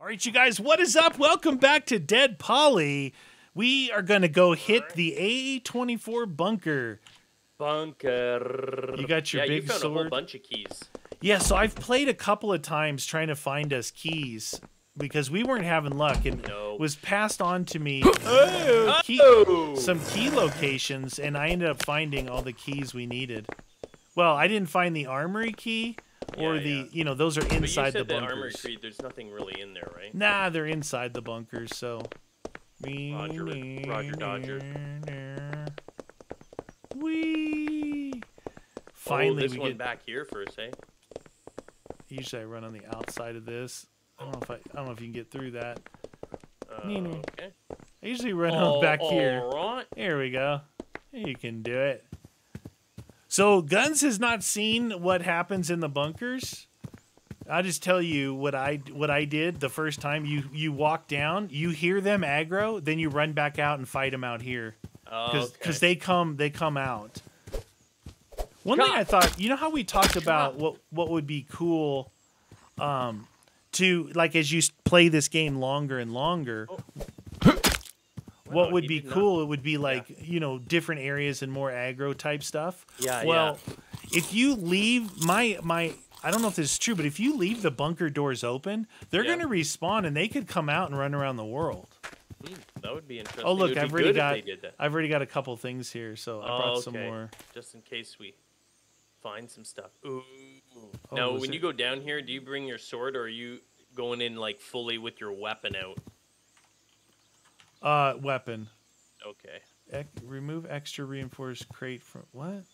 All right, you guys, what is up? Welcome back to DeadPoly. We are going to go hit the A24 bunker. Bunker. You got your yeah, big you found a whole bunch of keys. Yeah, so I've played a couple of times trying to find us keys because we weren't having luck and No. was passed on to me oh, key, Oh! some key locations and I ended up finding all the keys we needed. Well, I didn't find the armory key or Yeah, the, yeah. you know, those are inside said the the armory creed. There's nothing really in there, right? Nah, they're inside the bunkers, so. Roger, Roger Dodger. We Finally, oh, this we one get. back here first, eh? Usually, I run on the outside of this. I don't know if I. I don't know if you can get through that. Uh, okay. I usually run on back here. Right. Here we go. You can do it. So Guns has not seen what happens in the bunkers. I'll just tell you what I what I did the first time. You you walk down, you hear them aggro, then you run back out and fight them out here Oh, because okay. they come they come out. One thing I thought, you know how we talked about what what would be cool, um, to like as you play this game longer and longer. What would be did not- cool? It would be like you know different areas and more aggro type stuff. Yeah, Well, if you leave my my. I don't know if this is true, but if you leave the bunker doors open, they're Yeah. going to respawn and they could come out and run around the world. Hmm, that would be interesting. Oh look, I've already got they did that. I've already got a couple things here, so I brought Oh, some more. Just in case we find some stuff. Ooh. Oh, now, when it- you go down here, do you bring your sword, or are you going in like fully with your weapon out? Uh, weapon. Okay. Ec- remove extra reinforced crate from what?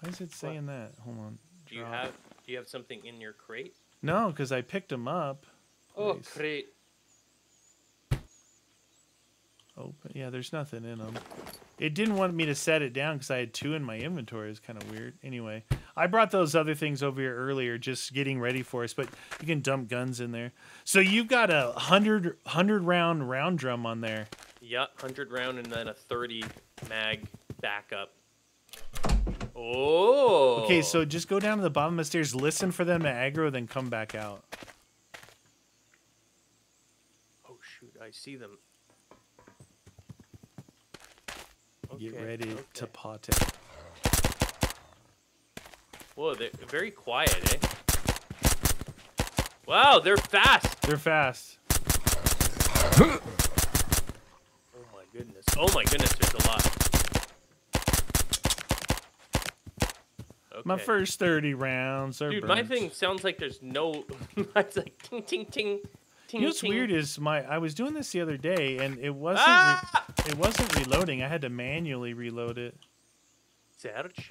Why is it saying that? Hold on. Do you have Do you have something in your crate? No, because I picked them up. Oh, Please. crate. Open. Yeah, there's nothing in them. It didn't want me to set it down because I had two in my inventory. It's kind of weird. Anyway, I brought those other things over here earlier, just getting ready for us. But you can dump guns in there. So you've got a hundred hundred round round drum on there. Yeah, hundred round and then a thirty mag backup. Oh. Okay, so just go down to the bottom of the stairs, listen for them to aggro, then come back out. Oh shoot, I see them. Get Okay, ready to okay. pot it. Whoa, they're very quiet, eh? Wow, they're fast. They're fast. Oh my goodness. Oh my goodness, there's a lot. Okay. My first 30 rounds are Dude, my thing sounds like there's no. it's like ting ting ting. Ting You know what's ting. weird is my I was doing this the other day and it wasn't Ah! it wasn't reloading. I had to manually reload it. Serge?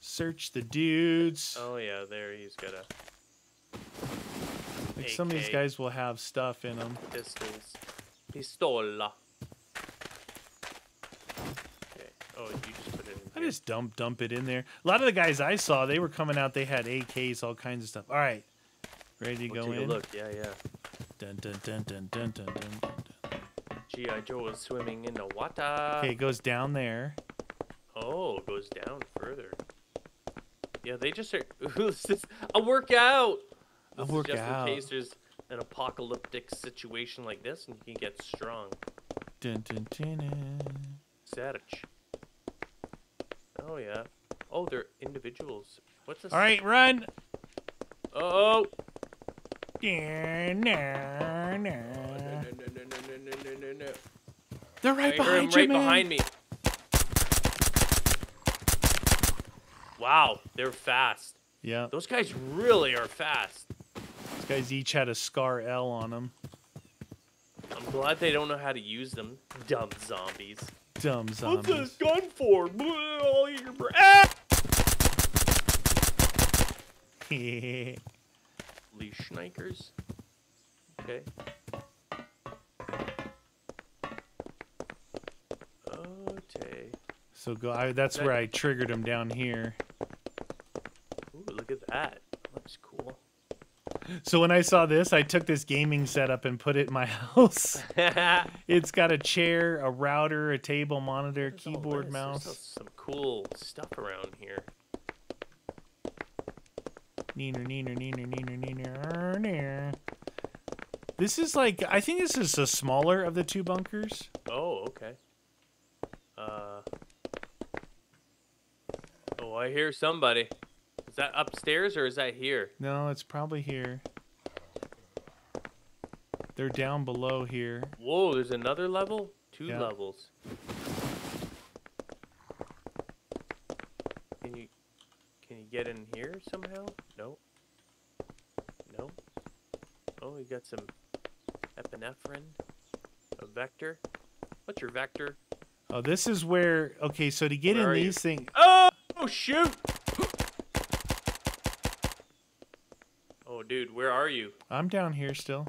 Search the dudes. Oh yeah, there he's got a like some of these guys will have stuff in them. pistols. Pistola. Okay. Oh, you just put it in. I just dump dump it in there. A lot of the guys I saw, they were coming out. They had AKs, all kinds of stuff. All right, Ready to we'll go in? look, yeah, yeah. Dun dun dun dun dun dun dun. dun. G.I. Joe is swimming in the water. Okay, it goes down there. Oh, it goes down further. Yeah, they just are. Ooh, this is a workout! This a workout. Just in case there's an apocalyptic situation like this and you can get strong. Dun dun dun. dun. Search. Oh, yeah. Oh, they're individuals. What's this? All right, run! Oh! They're right I behind you, right man. behind me. Wow, they're fast. Yeah. Those guys really are fast. These guys each had a Scar L on them. I'm glad they don't know how to use them. Dumb zombies. Dumb zombies. What's this gun for? I'll eat your brain. Ah! Leash snipers. Okay. Okay. so go. I, that's where I triggered them down here. Ooh, look at that. Looks cool. So when I saw this, I took this gaming setup and put it in my house. It's got a chair, a router, a table monitor, keyboard, this. There's mouse. some cool stuff around here. Neener, neener, neener, neener, neener, neener. This is like I think this is the smaller of the two bunkers. Oh, okay. Uh. Oh, I hear somebody. Is that upstairs or is that here? No, it's probably here. They're down below here. Whoa, there's another level? Two Yeah. levels. Can you can you get in here somehow? No. No. Oh, you got some epinephrine. A vector. What's your vector? Oh, this is where okay, so to get Where in these things Oh, shoot! Oh, dude, where are you? I'm down here still.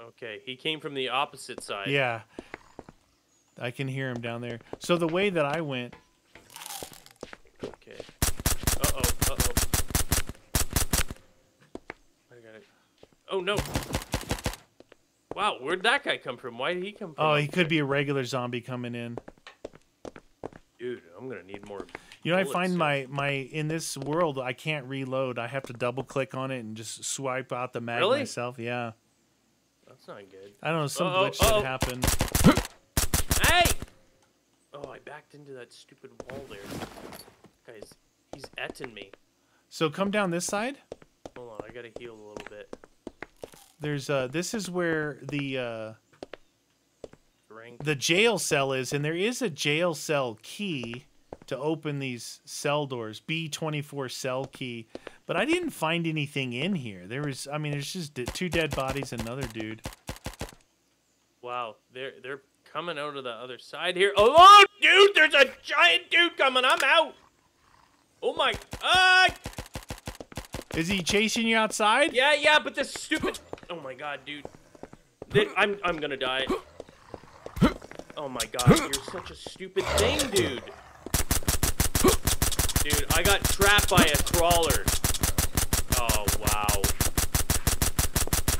Okay, he came from the opposite side. Yeah. I can hear him down there. So the way that I went, Okay. Uh oh. Uh oh. I got it. Oh no. Wow, where'd that guy come from? Why did he come from? oh, he could be a regular zombie coming in. Dude, I'm gonna need more. You know, I find my my in this world I can't reload. I have to double click on it and just swipe out the mag Really? myself. Yeah. That's not good. I don't know, some Uh-oh, glitch uh-oh. that happened. Hey! Oh, I backed into that stupid wall there. Guys, he's etting me. So come down this side. Hold on, I gotta heal a little bit. There's uh this is where the uh the jail cell is and there is a jail cell key to open these cell doors b24 cell key but i didn't find anything in here there was i mean there's just d- two dead bodies and another dude Wow, they're they're coming out of the other side here. Oh, dude, there's a giant dude coming. I'm out. Oh my. Ah! is he chasing you outside Yeah, yeah, but this stupid. Oh my god, dude. Th- I'm I'm gonna die. Oh my god, you're such a stupid thing, dude. Dude, I got trapped by a crawler. Oh wow.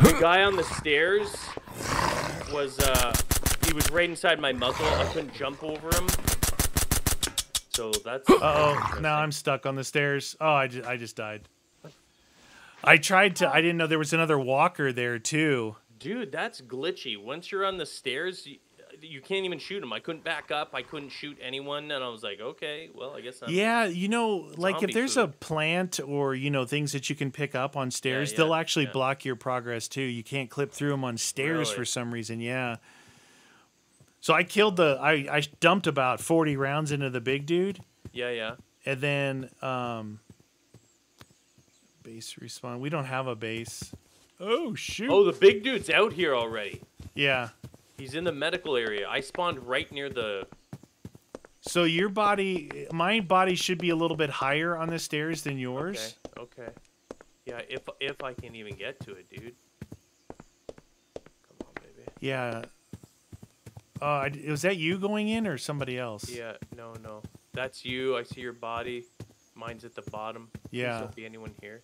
The guy on the stairs was uh he was right inside my muzzle. I couldn't jump over him. So that's uh-oh now i'm stuck on the stairs oh i just, I just died i tried to i didn't know there was another walker there too Dude, that's glitchy. Once you're on the stairs, you, you can't even shoot him. I couldn't back up. I couldn't shoot anyone, and I was like, okay, well, I guess I'm. Yeah, you know, like if Zombie there's a plant or you know things that you can pick up on stairs, yeah, they'll actually yeah. block your progress too. You can't clip through them on stairs Really? for some reason. Yeah. So I killed the I I dumped about 40 rounds into the big dude Yeah, yeah. and then um base respawn. We don't have a base. Oh shoot. Oh, the big dude's out here already. Yeah. He's in the medical area. I spawned right near the. So your body my body should be a little bit higher on the stairs than yours. Okay. Okay. Yeah, if if I can even get to it, dude. Come on, baby. Yeah. Uh, was that you going in or somebody else? Yeah, no, no. That's you. I see your body. Mine's at the bottom. Please Yeah. don't be anyone here.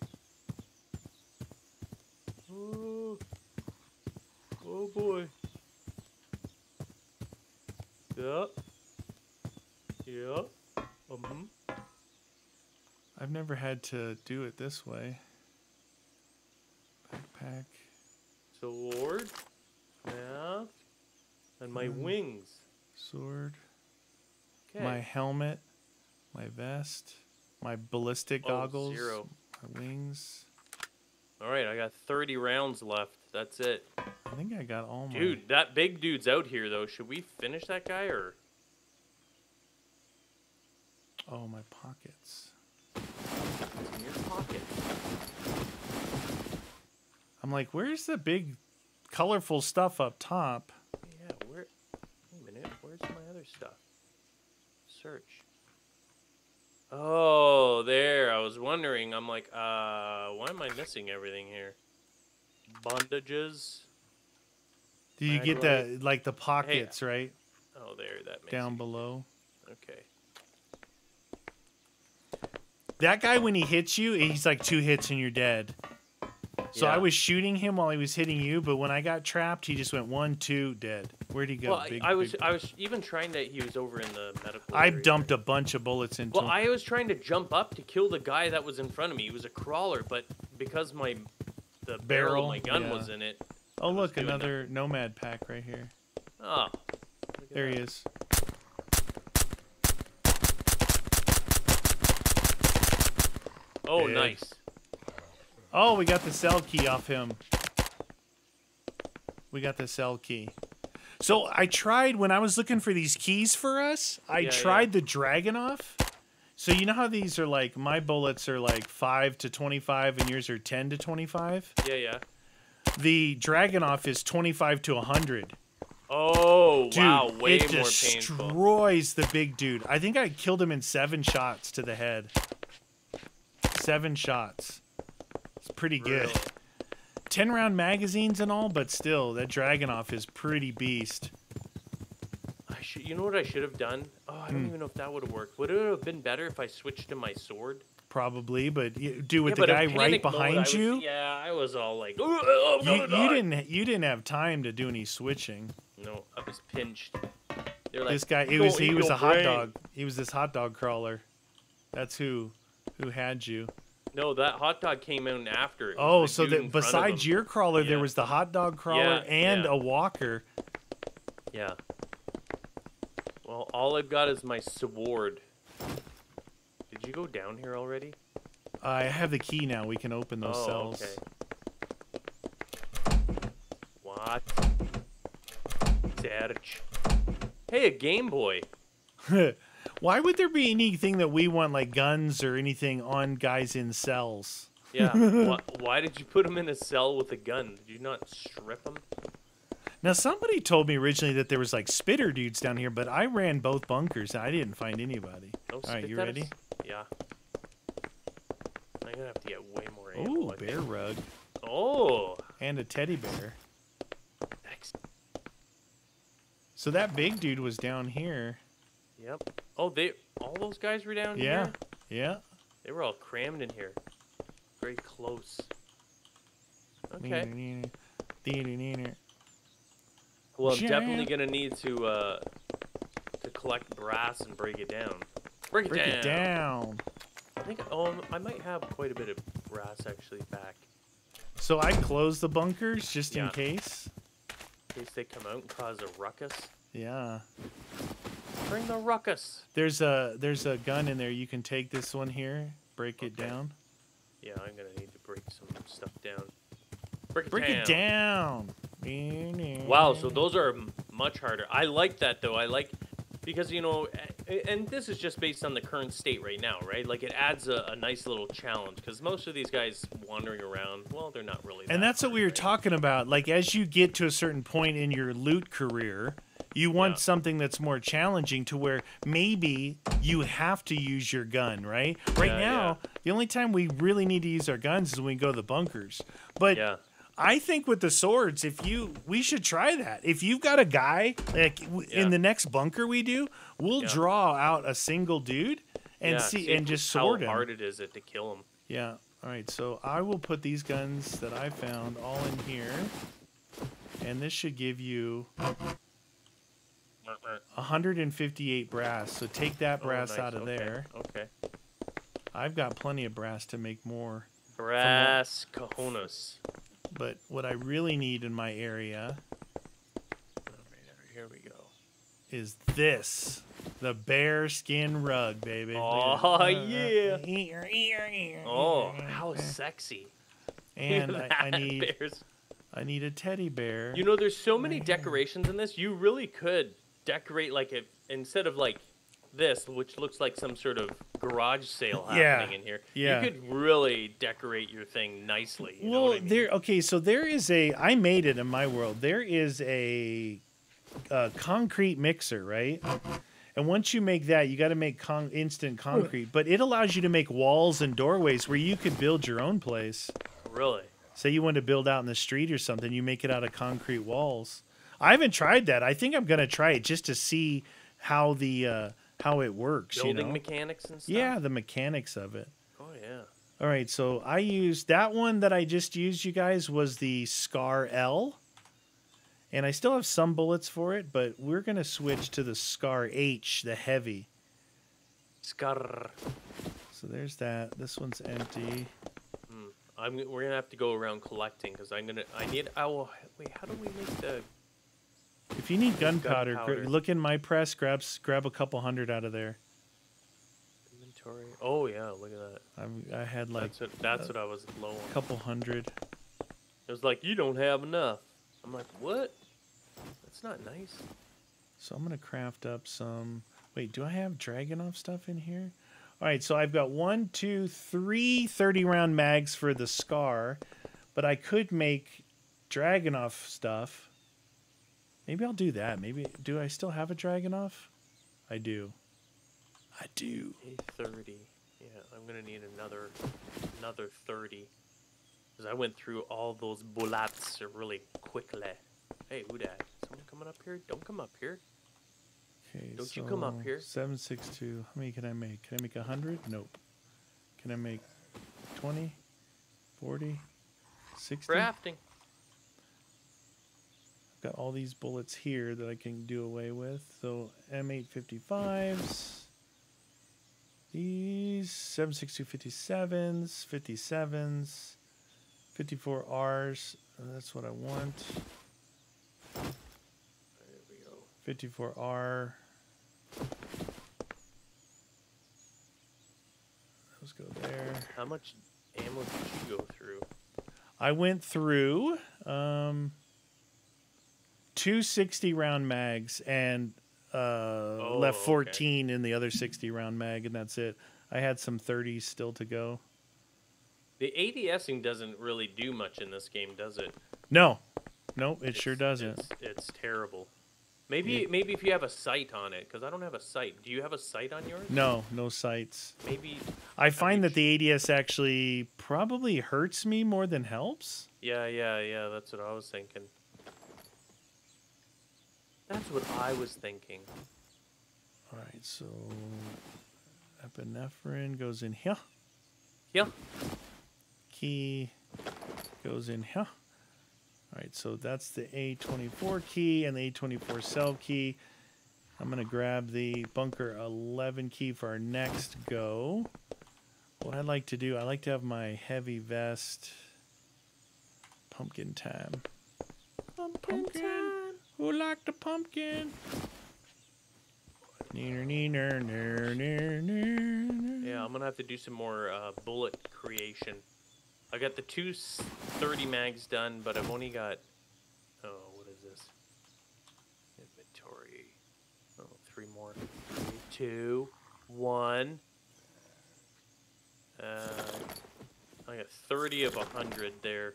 Oh, oh boy. Yep. Yep. Um. I've never had to do it this way. Backpack. Sword. Yeah. And my Hmm. wings. Sword. Okay. My helmet. My vest. My ballistic Oh, goggles. zero. My wings. All right, I got 30 rounds left. That's it. I think I got all my. Dude, that big dude's out here though. Should we finish that guy or? Oh, my pockets. It's in your pocket. I'm like, where's the big, colorful stuff up top? Yeah, where? Wait a minute. Where's my other stuff? Search. Oh, there. I was wondering. I'm like, uh, why am I missing everything here? Bondages. Do you get the like the pockets right Oh, there. That makes down below? Okay. That guy, when he hits you, he's like two hits and you're dead. So I was shooting him while he was hitting you, but when I got trapped, he just went one, two, dead. Where'd he go? Well, I- Big- I was big- I was even trying to. He was over in the medical. I area. dumped a bunch of bullets into Well, him. I was trying to jump up to kill the guy that was in front of me. He was a crawler, but because my the barrel, Barrel, my gun yeah. was in it. Oh, was look, doing that. another nomad pack right here. Oh. There he is. Oh, Yeah. nice. Oh, we got the cell key off him. We got the cell key. So I tried when I was looking for these keys for us. I Yeah, tried the Dragunov. So you know how these are like my bullets are like five to twenty-five, and yours are ten to twenty-five. Yeah, yeah. The Dragunov is twenty-five to hundred. Oh, Dude, wow. Way it more painful. destroys the big dude. I think I killed him in seven shots to the head. Seven shots. Pretty good. Really? 10 round magazines and all, but still, that Dragunov is pretty beast. I should, you know what I should have done? Oh, I don't Hmm. even know if that would have worked. Would it have been better if I switched to my sword? Probably, but you do with Yeah, the guy right panic mode, behind I was- you. Yeah, I was all like, "Oh, You, you die." didn't you didn't have time to do any switching. No, I was pinched. Like, this guy it was he was a hot dog. He was this hot dog crawler. That's who who had you. No, that hot dog came in after. It Oh, the so that in front of besides your crawler, there was the hot dog crawler Yeah, and yeah. a walker. Yeah. Well, all I've got is my sword. Did you go down here already? I have the key now. We can open those oh, cells. okay. What? Serge. Hey, a Game Boy. Why would there be anything that we want, like guns or anything, on guys in cells? Yeah. why, why did you put him in a cell with a gun? Did you not strip him? Now, somebody told me originally that there was like spitter dudes down here, but I ran both bunkers and I didn't find anybody. No All right, you ready? Yeah. I'm gonna have to get way more ammo. Ooh, bear rug Oh. and a teddy bear. So that big dude was down here. Yep. Oh, they all those guys were down Yeah, here. yeah. Yeah. They were all crammed in here. Very close. Okay. Well, I'm definitely gonna need to uh to collect brass and break it down. Break it Break down. it down. I think oh, I might have quite a bit of brass actually back So I closed the bunkers just in case. in case they come out and cause a ruckus. Yeah. Bring the ruckus. There's a there's a gun in there. You can take this one here, break it Okay. down. Yeah, I'm gonna need to break some stuff down. Break it Break down. it down. Wow, so those are much harder. I like that though. I like because you know, and this is just based on the current state right now, right? Like it adds a, a nice little challenge because most of these guys wandering around, well, they're not really. And that that's what we were right? talking about. Like as you get to a certain point in your loot career, you want Yeah. something that's more challenging to where maybe you have to use your gun, right? Right Yeah, now, the only time we really need to use our guns is when we go to the bunkers. But Yeah, I think with the swords, if you we should try that. If you've got a guy like Yeah. in the next bunker we do, we'll Yeah. draw out a single dude and yeah, see and just how sword him. hard it is it to kill him. Yeah. All right. So I will put these guns that I found all in here, and this should give you 158 brass. So take that Oh, brass nice, out of okay, there. Okay. I've got plenty of brass to make more. Brass cojones. But what I really need in my area here we go. is this. The bear skin rug, baby. Oh, yeah. Oh, how sexy! And I, I need bears. I need a teddy bear. You know, there's so many decorations in this. You really could decorate like it instead of like this, which looks like some sort of garage sale Yeah, happening in here. yeah. You could really decorate your thing nicely. You know well, I mean? there. Okay, so there is a. I made it in my world. There is a, a concrete mixer, right? And once you make that, you got to make con- instant concrete. But it allows you to make walls and doorways where you could build your own place. Really? Say you want to build out in the street or something, you make it out of concrete walls. I haven't tried that. I think I'm gonna try it just to see how the uh, how it works. Building you know? mechanics and stuff. Yeah, the mechanics of it. Oh yeah. All right, so I used that one that I just used, you guys, was the Scar L. And I still have some bullets for it, but we're going to switch to the Scar H, the heavy. Scar. So there's that. This one's empty. Hmm. I'm. We're gonna have to go around collecting because I'm gonna. I need. I will. Wait. How do we make the? If you need gunpowder, look in my press. Grab grab a couple hundred out of there. Inventory. Oh yeah, look at that. I'm, I had like that's what that's what I was low on. a couple hundred. It was like you don't have enough. I'm like, what? That's not nice. So I'm gonna craft up some. Wait, do I have Dragunov stuff in here? All right, so I've got one, two, three 30 round mags for the Scar, but I could make Dragunov stuff. Maybe I'll do that. Maybe do I still have a Dragunov? I do. I do. A thirty. Yeah, I'm gonna need another another thirty. Cause I went through all those bullets really quickly. Hey, who that? Someone coming up here? Don't come up here. Okay, Don't you come up here. 762. How many can I make? Can I make a 100? Nope. Can I make 20? 40? 60? Crafting. Got all these bullets here that I can do away with. So M855s, these 76257s, 57s, 54Rs. uh, That's what I want. There we go. 54R. Those go there. How much ammo did you go through? I went through um, two 60 round mags and uh, left okay. 14 in the other 60 round mag, and that's it. I had some 30s still to go. The ADSing doesn't really do much in this game, does it? No, nope, it sure doesn't. It's, it's terrible. Maybe Yeah. maybe if you have a sight on it, because I don't have a sight. Do you have a sight on yours? No, no sights. Maybe. I find that the ADS actually probably hurts me more than helps. Yeah, yeah, yeah. That's what I was thinking. That's what I was thinking. All right, so epinephrine goes in here. Yeah. key goes in here. All right, so that's the A24 key and the A24 cell key. I'm going to grab the bunker 11 key for our next go. What I like to do, I like to have my heavy vest pumpkin time. Pumpkin Who like the pumpkin? Yeah, I'm gonna have to do some more uh, bullet creation. I got the two 30 mags done, but I've only got. Oh, what is this? Inventory. Oh, three more. Three, two, one. Uh, I got 30 of 100 there.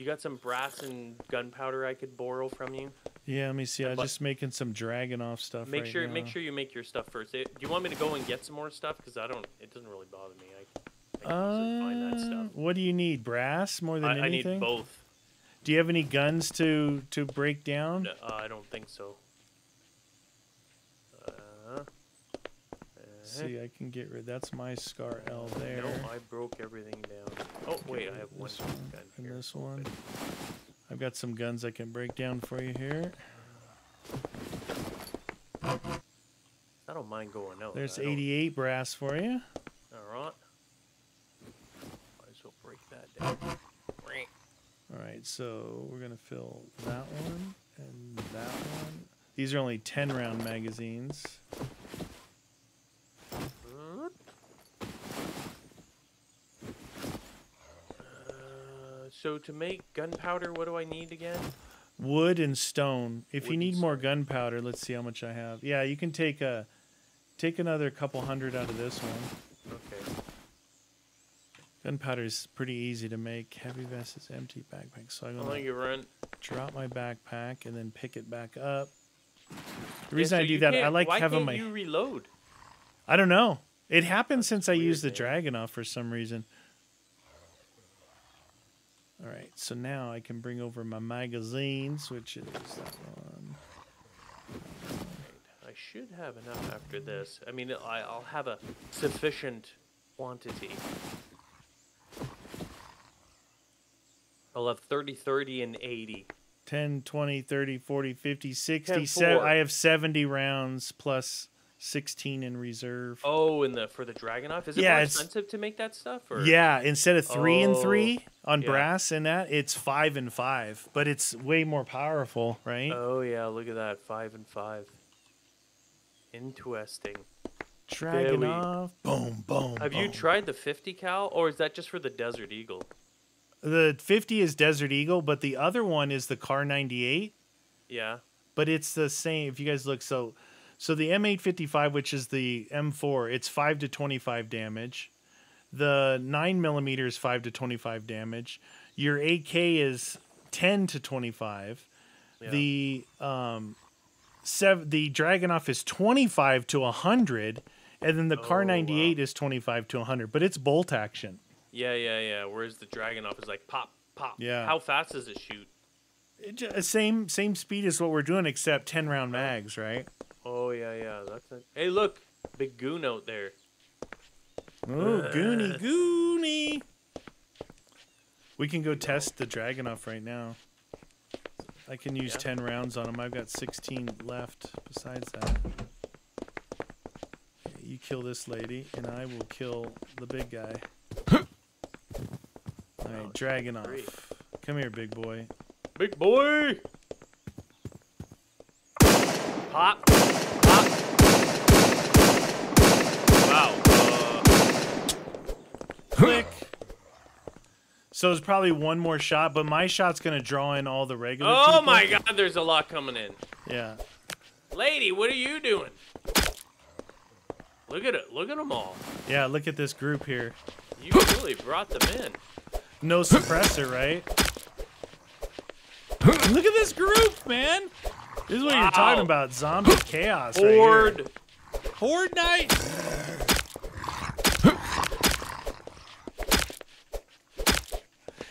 You got some brass and gunpowder I could borrow from you? Yeah, let me see. I'm just making some Dragunov stuff. Make right sure, now. make sure you make your stuff first. Eh, Do you want me to go and get some more stuff? Because I don't. It doesn't really bother me. I, I can easily find that Uh, stuff. What do you need? Brass more than I, I anything? need both. Do you have any guns to to break down? No, uh, I don't think so. Uh, uh, See, I can get rid. That's my Scar L there. no, I broke everything down. Oh wait, I have one This one gun and here. this one. I've got some guns I can break down for you here. I don't mind going out. There's I don't- 88 brass for you. All right. Might as well break that down. Right. All right, so we're gonna fill that one and that one. These are only 10 round magazines. Uh, so to make gunpowder, what do I need again? Wood and stone. If Wood you need more gunpowder, let's see how much I have. Yeah, you can take a take another couple hundred out of this one. Okay. Gunpowder is pretty easy to make. Heavy vest is empty backpack. So I'm gonna you run? drop my backpack and then pick it back up. The Yeah, reason so I do that, I like having my. you reload? I don't know. It happened since I used the Dragunov for some reason. All right, so now I can bring over my magazines, which is that one. I should have enough after this. I mean, I, I'll have a sufficient quantity. I'll have 30, 30, and 80. 10, 20, 30, 40, 50, 60, 10, se- I have 70 rounds plus 16 in reserve. Oh, and the for the Dragunov, is it Yeah, more expensive to make that stuff? Or? Yeah, instead of three and oh, three on yeah. brass and that, it's five and five, but it's way more powerful, right? Oh yeah, look at that, five and five. Interesting. Dragon very- off. Boom, boom. Have you tried the 50 cal, or is that just for the Desert Eagle? The 50 is Desert Eagle, but the other one is the Kar 98. Yeah. but it's the same. If you guys look, so so the M855, which is the M4, it's five to 25 damage. The nine millimeter is five to 25 damage. Your AK is 10 to 25. Yeah. The um, sev- the Dragunov is 25 to 100, and then the Kar Oh, 98 is 25 to 100. But it's bolt action. Yeah, yeah, yeah. Whereas the Dragunov is like pop, pop. Yeah. How fast does it shoot? It ju- same same speed as what we're doing, except 10 round mags, right? Oh yeah, yeah. That's it. Hey, look, big goon out there. Oh, goony, goony. We can go test the Dragunov right now. I can use Yeah. 10 rounds on him. I've got 16 left besides that. You kill this lady, and I will kill the big guy. All right, oh, Dragunov. Come here, big boy. Big boy. Pop. Wow. Uh, Click. So it's probably one more shot, but my shot's going to draw in all the regular oh people. my God! There's a lot coming in. Yeah. Lady, what are you doing? Look at it. Look at them all. Yeah, look at this group here. You really brought them in. No suppressor, right? Look at this group, man. This is what you're talking about. Zombie chaos. right here. Horde. Horde night.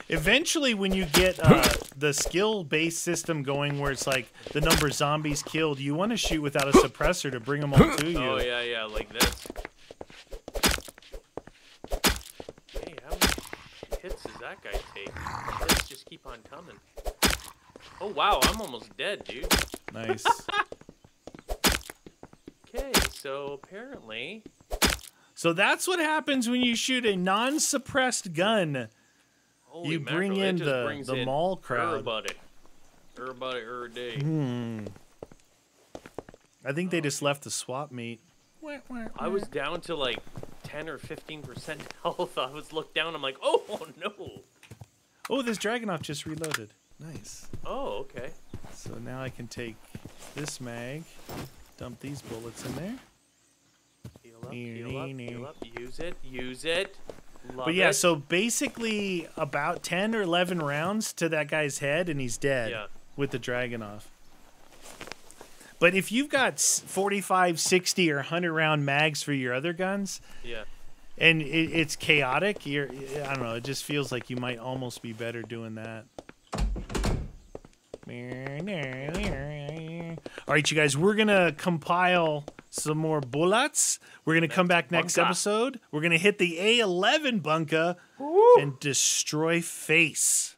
Eventually, when you get uh, the skill-based system going, where it's like the number of zombies killed, you want to shoot without a suppressor to bring them all to you. Oh yeah, yeah, like this. Hey, how many hits does that guy take? Hits just keep on coming. Oh wow, I'm almost dead, dude. Nice. Okay, so apparently, so that's what happens when you shoot a non-suppressed gun. Holy You bring mackerel, in the- the in mall crowd. Everybody, everybody, every day. Hmm. I think they just left the swap meet. I was down to like 10 or 15 percent health. I was looked down. I'm like, oh no. Oh, this Dragunov just reloaded. Nice. Oh, okay. So now I can take this mag, dump these bullets in there. Heal up, heal up, heal up. Use it, use it. Love But yeah, it. so basically about 10 or 11 rounds to that guy's head and he's dead Yeah. with the Dragunov. But if you've got s- 45, 60, or 100 round mags for your other guns, Yeah. and it, it's chaotic, you're, I don't know, it just feels like you might almost be better doing that. All right, you guys, we're going to compile some more bullets. We're going to come back next bunker. episode. We're going to hit the A11 bunker and destroy face.